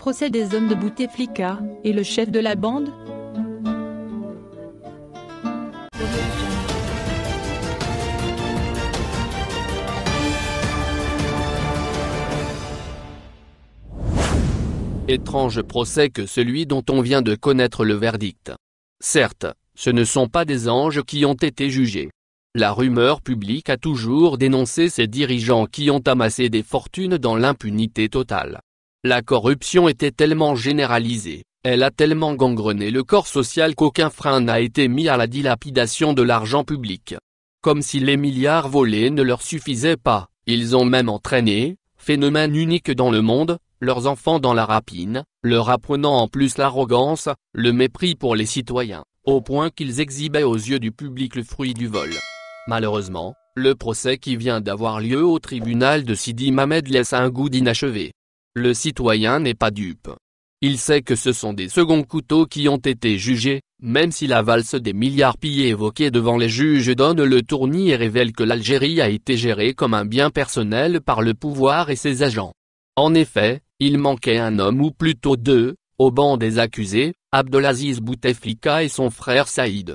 Procès des hommes de Bouteflika, et le chef de la bande Étrange procès que celui dont on vient de connaître le verdict. Certes, ce ne sont pas des anges qui ont été jugés. La rumeur publique a toujours dénoncé ces dirigeants qui ont amassé des fortunes dans l'impunité totale. La corruption était tellement généralisée, elle a tellement gangrené le corps social qu'aucun frein n'a été mis à la dilapidation de l'argent public. Comme si les milliards volés ne leur suffisaient pas, ils ont même entraîné, phénomène unique dans le monde, leurs enfants dans la rapine, leur apprenant en plus l'arrogance, le mépris pour les citoyens, au point qu'ils exhibaient aux yeux du public le fruit du vol. Malheureusement, le procès qui vient d'avoir lieu au tribunal de Sidi Mamed laisse un goût d'inachevé. Le citoyen n'est pas dupe. Il sait que ce sont des seconds couteaux qui ont été jugés, même si la valse des milliards pillés évoqués devant les juges donne le tournis et révèle que l'Algérie a été gérée comme un bien personnel par le pouvoir et ses agents. En effet, il manquait un homme ou plutôt deux, au banc des accusés, Abdelaziz Bouteflika et son frère Saïd.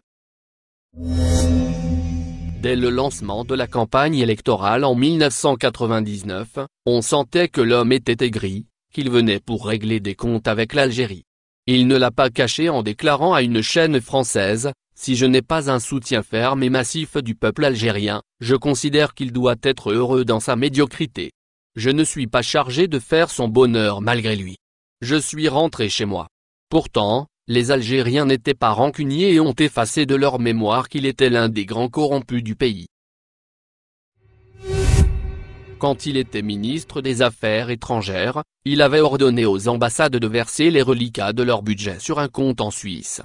Dès le lancement de la campagne électorale en 1999, on sentait que l'homme était aigri, qu'il venait pour régler des comptes avec l'Algérie. Il ne l'a pas caché en déclarant à une chaîne française, si je n'ai pas un soutien ferme et massif du peuple algérien, je considère qu'il doit être heureux dans sa médiocrité. Je ne suis pas chargé de faire son bonheur malgré lui. Je suis rentré chez moi. Pourtant, les Algériens n'étaient pas rancuniers et ont effacé de leur mémoire qu'il était l'un des grands corrompus du pays. Quand il était ministre des Affaires étrangères, il avait ordonné aux ambassades de verser les reliquats de leur budget sur un compte en Suisse.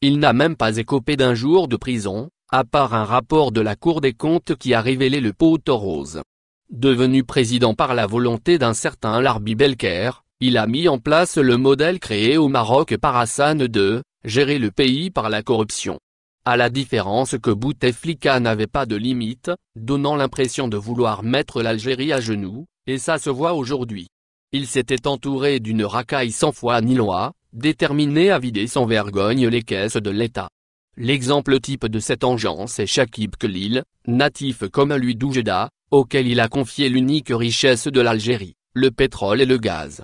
Il n'a même pas écopé d'un jour de prison, à part un rapport de la Cour des comptes qui a révélé le pot rose. Devenu président par la volonté d'un certain Larbi Belker, il a mis en place le modèle créé au Maroc par Hassan II, gérer le pays par la corruption. À la différence que Bouteflika n'avait pas de limite, donnant l'impression de vouloir mettre l'Algérie à genoux, et ça se voit aujourd'hui. Il s'était entouré d'une racaille sans foi ni loi, déterminé à vider sans vergogne les caisses de l'État. L'exemple type de cette engeance est Shakib Khalil, natif comme lui d'Oujeda, auquel il a confié l'unique richesse de l'Algérie, le pétrole et le gaz.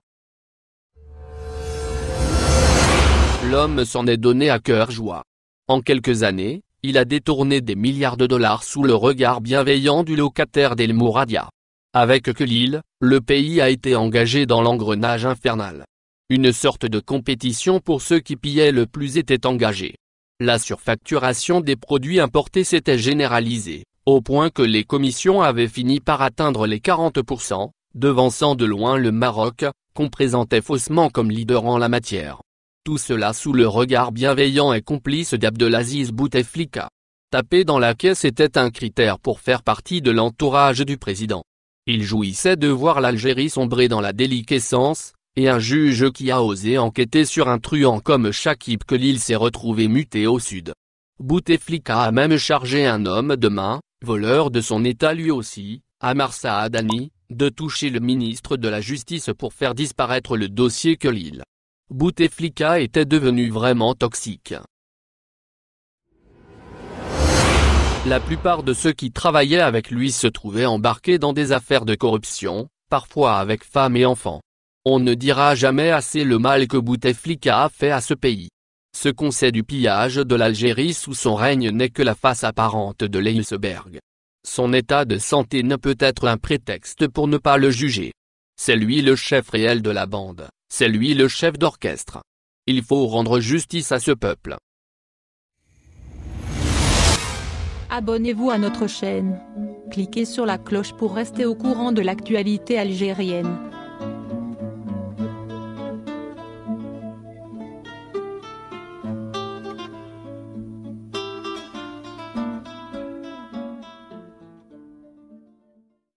L'homme s'en est donné à cœur joie. En quelques années, il a détourné des milliards de dollars sous le regard bienveillant du locataire d'El Mouradia. Avec Khalil, le pays a été engagé dans l'engrenage infernal. Une sorte de compétition pour ceux qui pillaient le plus était engagée. La surfacturation des produits importés s'était généralisée au point que les commissions avaient fini par atteindre les 40%, devançant de loin le Maroc, qu'on présentait faussement comme leader en la matière. Tout cela sous le regard bienveillant et complice d'Abdelaziz Bouteflika. Taper dans la caisse était un critère pour faire partie de l'entourage du président. Il jouissait de voir l'Algérie sombrer dans la déliquescence, et un juge qui a osé enquêter sur un truand comme Shakib Khalil s'est retrouvé muté au sud. Bouteflika a même chargé un homme de main, voleur de son état lui aussi, Amar Saadani, de toucher le ministre de la Justice pour faire disparaître le dossier Khalil. Bouteflika était devenu vraiment toxique. La plupart de ceux qui travaillaient avec lui se trouvaient embarqués dans des affaires de corruption, parfois avec femmes et enfants. On ne dira jamais assez le mal que Bouteflika a fait à ce pays. Ce qu'on sait du pillage de l'Algérie sous son règne n'est que la face apparente de l'iceberg. Son état de santé ne peut être un prétexte pour ne pas le juger. C'est lui le chef réel de la bande, c'est lui le chef d'orchestre. Il faut rendre justice à ce peuple. Abonnez-vous à notre chaîne. Cliquez sur la cloche pour rester au courant de l'actualité algérienne.